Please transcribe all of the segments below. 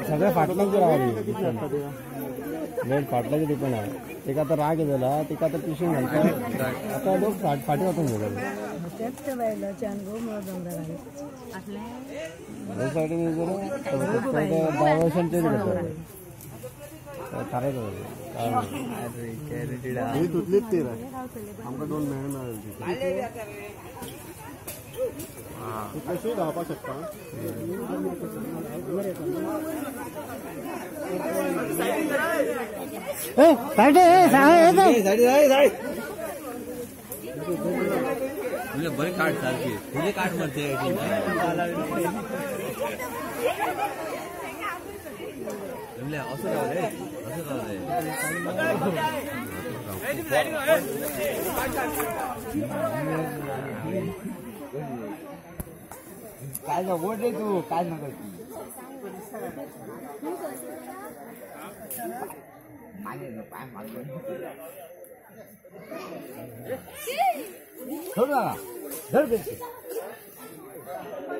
सगळ्या फाटल्याची राग late फाटल्याची depend आहे तिका आता राग येलेला तिका आता पिशून घालता आता लोक फाट फाटी वाचून तुटलीच ती रे आमकां दोन मेळून कशी धावपाक शकता तुझे बरे काढ सारखी तुझे तिमीलाई असुर आउने असुर आउने तु छोड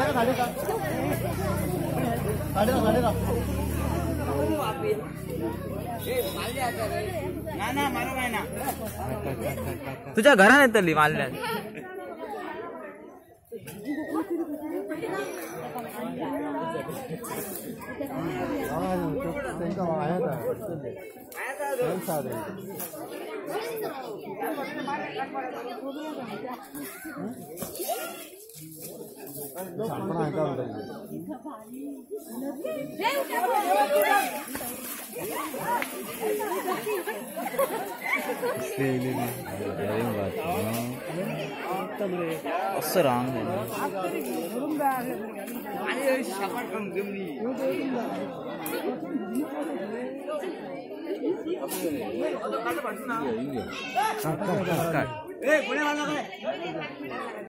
बेटी ऍड्रेस तोट्या तोट्या तुझ्या घरात येतली मारल्यात त्यांचा आहेत आहे छानपण आहे का म्हणतात असं रांग